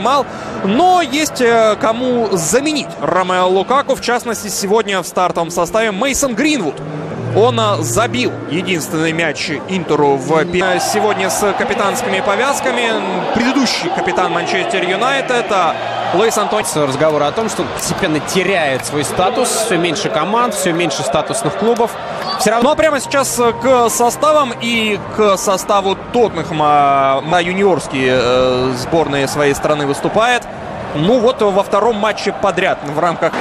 Мал. Но есть э, кому заменить Ромео Лукаку. В частности, сегодня в стартовом составе Мейсон Гринвуд. Он э, забил единственный мяч Интеру в сегодня с капитанскими повязками. Предыдущий капитан Манчестер Юнайтед это Луис Антони. Разговор о том, что постепенно теряет свой статус. Все меньше команд, все меньше статусных клубов. Все равно прямо сейчас к составам и к составу Тоттенхэма на юниорские э, сборные своей страны выступает. Ну вот во втором матче подряд в рамках...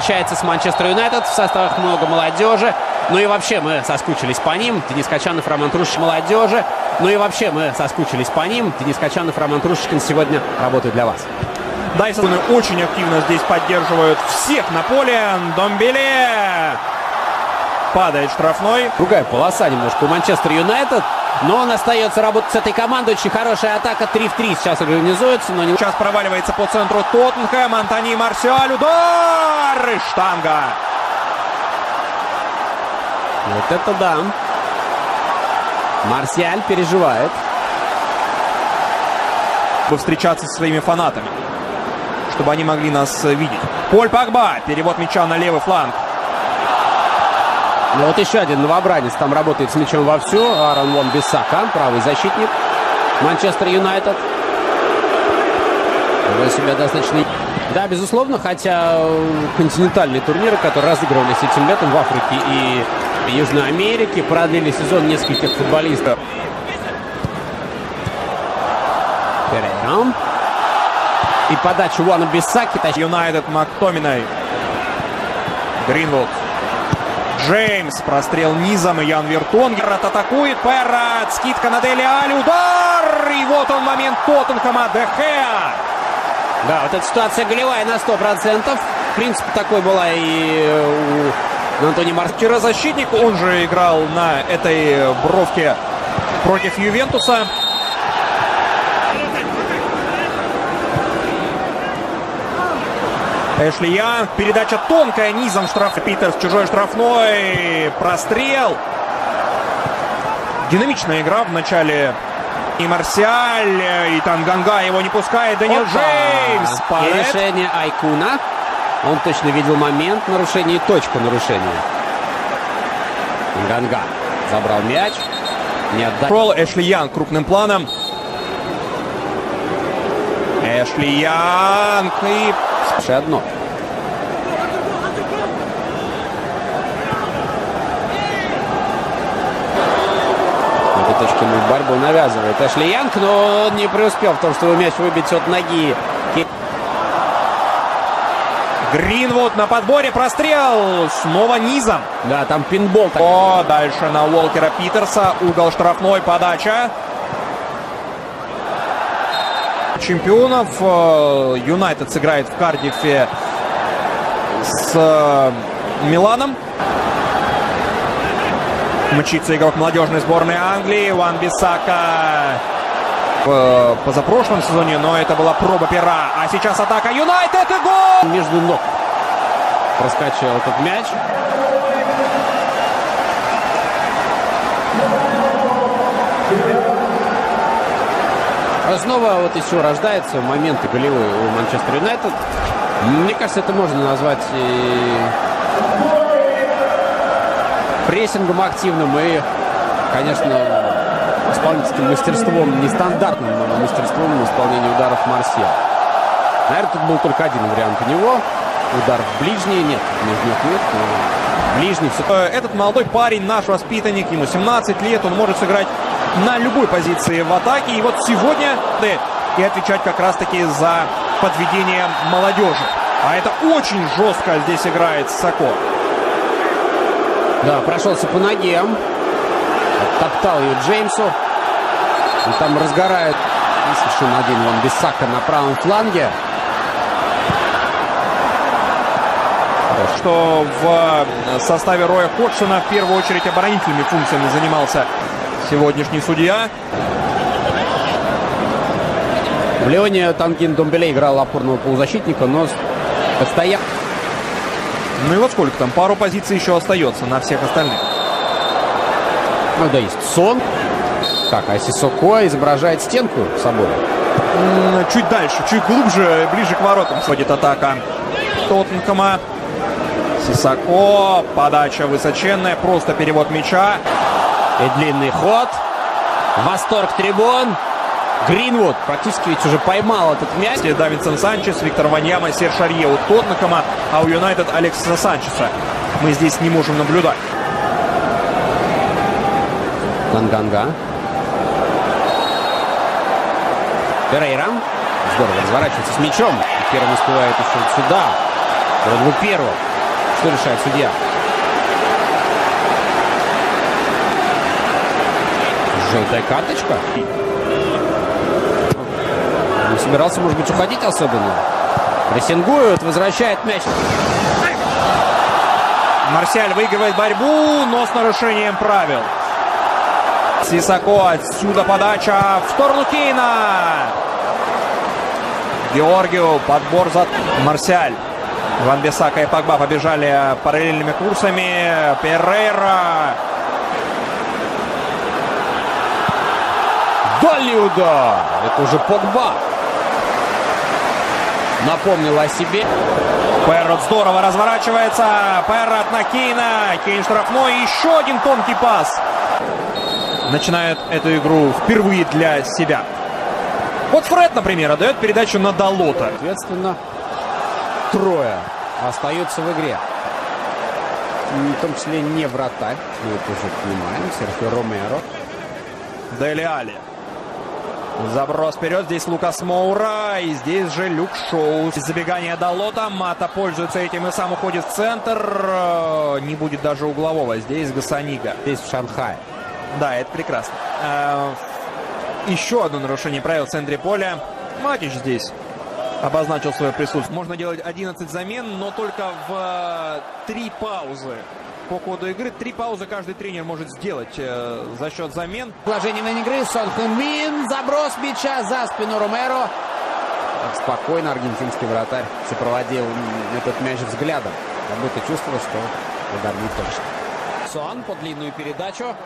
Встречается с Манчестер Юнайтед. В составах много молодежи. Ну и вообще мы соскучились по ним. Денис Качанов, Роман Трушич, молодежи. Ну и вообще мы соскучились по ним. Денис Качанов, Роман Трушечкин сегодня работают для вас. Дайсоны очень активно здесь поддерживают всех на поле. Домбеле падает штрафной. Другая полоса немножко у Манчестер Юнайтед. Но он остается работать с этой командой. Очень хорошая атака. 3 в 3 сейчас организуется. Но не... Сейчас проваливается по центру Тоттенхэм. Антони Марсиаль. Удар! И штанга. Вот это да. Марсиаль переживает. Встречаться со своими фанатами чтобы они могли нас э, видеть. Поль Пагба. Перевод мяча на левый фланг. Ну вот еще один новобранец там работает с мячом вовсю. Аарон Вон Бисака, правый защитник. Манчестер Юнайтед. Его себя достаточно... Да, безусловно, хотя континентальные турниры, которые разыгрывались этим летом в Африке и Южной Америке, продлили сезон нескольких футболистов. Перейрам. И подача Уана Бисаки. Юнайтед Мактоминой. Гринвуд. Джеймс. Прострел низом. И Ян Вертонгер атакует. Перрат. Скидка на Дели Али. Удар. И вот он момент Тоттенхэма. Дехеа. Да, вот эта ситуация голевая на 100%. В принципе, такой была и у Антони Маркера защитник. Он же играл на этой бровке против Ювентуса. Эшли Янг. Передача тонкая низом штраф. Питерс чужой штрафной. Прострел. Динамичная игра в начале. И Марсиаль, и Танганга его не пускает. Даниэл Джеймс. И решение Айкуна. Он точно видел момент нарушения и точку нарушения. Танганга забрал мяч. Не отдал. Эшли Янг крупным планом. Эшли Янг и Ще одно. Мы борьбу навязывает Эшли Янг, но он не преуспел в том, чтобы мяч выбить от ноги. Гринвуд на подборе, прострел, снова низом. Да, там пинбол. О, дальше на Уолкера Питерса, угол штрафной, подача чемпионов. Э, Юнайтед сыграет в Кардифе с э, Миланом. Мчится игрок молодежной сборной Англии. Ван Бисака в позапрошлом сезоне, но это была проба пера. А сейчас атака Юнайтед и гол! Между ног проскочил этот мяч. Снова вот еще рождаются моменты голевые у Манчестер Юнайтед. Мне кажется, это можно назвать и прессингом активным и, конечно, исполнительским мастерством, нестандартным мастерством исполнения ударов Марсия. Наверное, тут был только один вариант у него. Удар в ближний. Нет, нет, нет, нет. Ближний. Э, этот молодой парень, наш воспитанник, ему 17 лет, он может сыграть на любой позиции в атаке. И вот сегодня и отвечать как раз-таки за подведение молодежи. А это очень жестко здесь играет Сако. Да, прошелся по ноге. Топтал ее Джеймсу. И там разгорает совершенно один вон Бисака на правом фланге. Что в составе Роя Ходжсона в первую очередь оборонительными функциями занимался сегодняшний судья. В Леоне Танкин Домбеле играл опорного полузащитника, но постоянно... Ну и вот сколько там, пару позиций еще остается на всех остальных. Ну да, есть Сон. Так, а Сисоко изображает стенку собой. Чуть дальше, чуть глубже, ближе к воротам ходит атака Тоттенхэма. Сисако, подача высоченная, просто перевод мяча. И длинный ход. Восторг трибун. Гринвуд практически ведь уже поймал этот мяч. Давидсон Санчес, Виктор Ваньяма, Серж Арье у Тоттенхэма, а у Юнайтед Алекса Санчеса. Мы здесь не можем наблюдать. Ланганга. Перейра. Здорово разворачивается с мячом. И первым успевает еще сюда. Вроде бы первым. Что решает судья? Желтая карточка. Не собирался, может быть, уходить особенно. Прессингуют, возвращает мяч. Марсиаль выигрывает борьбу, но с нарушением правил. Сисако, отсюда подача в сторону Кейна. Георгию, подбор за Марсиаль. Ван Бисака и Погба побежали параллельными курсами. Перейра. Дальний удар. Это уже Погба. Напомнил о себе. Перрот здорово разворачивается. Перрот на Кейна. Кейн штрафной. Еще один тонкий пас. Начинает эту игру впервые для себя. Вот Фред, например, отдает передачу на Далота. Соответственно, трое остаются в игре. В том числе не вратарь. Мы это уже понимаем. Серхио Ромеро. Дели Али. Заброс вперед. Здесь Лукас Моура. И здесь же Люк Шоу. Забегание Далота. Мата пользуется этим и сам уходит в центр. Не будет даже углового. Здесь Гасанига. Здесь в Шанхае. Да, это прекрасно. Еще одно нарушение правил в центре поля. Матич здесь обозначил свое присутствие. Можно делать 11 замен, но только в три паузы по ходу игры. Три паузы каждый тренер может сделать э, за счет замен. Положение на игры. Сон Мин. Заброс мяча за спину Ромеро. Спокойно аргентинский вратарь сопроводил этот мяч взглядом. Как будто чувствовал, что удар не точно. Сон по длинную передачу.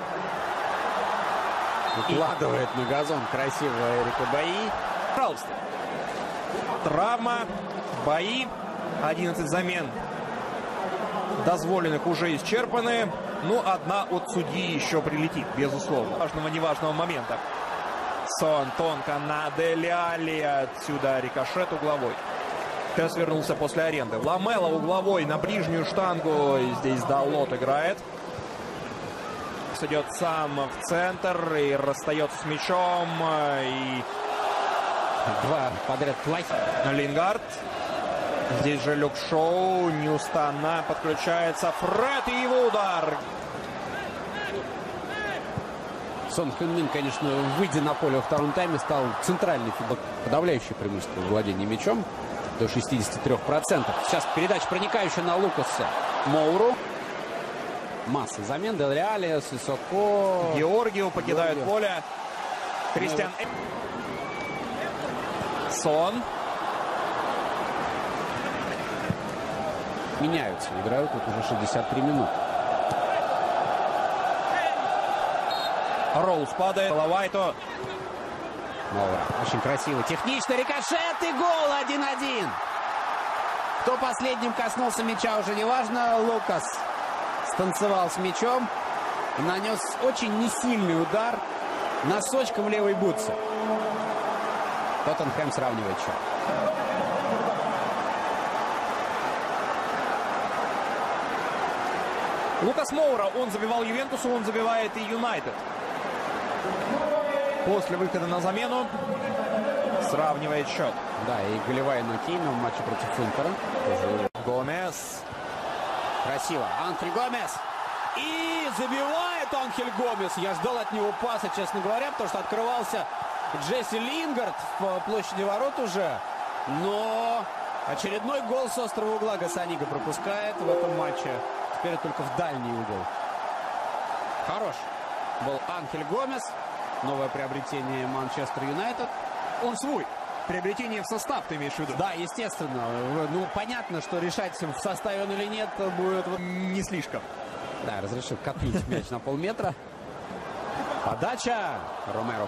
Укладывает на газон красиво Эрика Бои. Пожалуйста. Травма, бои, 11 замен дозволенных уже исчерпаны. Ну, одна от судьи еще прилетит, безусловно. Важного неважного момента. Сон тонко на Делиали. Отсюда рикошет угловой. Сейчас вернулся после аренды. Ламела угловой на ближнюю штангу. Здесь Даллот играет. Идет сам в центр и расстается с мячом. И Два подряд плохих. Лингард. Здесь же Люк Шоу неустанно подключается. Фред и его удар. Сон Хюнмин, конечно, выйдя на поле во втором тайме, стал центральный фибок, подавляющее преимущество владения мячом до 63%. Сейчас передача проникающая на Лукаса Моуру. Масса замен. Дел Реале, Сисоко. Георгию покидают Георгию. поле. Кристиан Сон. Меняются. Играют тут уже 63 минуты. Роуз падает. Лавайто. Маура. Очень красиво. Технично. Рикошет и гол 1-1. Кто последним коснулся мяча, уже не важно. Лукас станцевал с мячом. Нанес очень несильный удар носочком левой бутсы. Тоттенхэм сравнивает счет. Лукас Моура, он забивал Ювентусу, он забивает и Юнайтед. После выхода на замену сравнивает счет. Да, и голевая на Кейна в матче против Интера. Гомес. красиво. Анхель Гомес. И забивает Анхель Гомес. Я ждал от него паса, честно говоря, потому что открывался Джесси Лингард в площади ворот уже. Но очередной гол с острого угла Гасанига пропускает в этом матче. Теперь только в дальний угол. Хорош. Был Анхель Гомес. Новое приобретение Манчестер Юнайтед. Он свой. Приобретение в состав, ты имеешь в виду? Да, естественно. Ну, понятно, что решать, в составе он или нет, будет... Не слишком. Да, разрешил копить мяч на полметра. Подача. Ромеро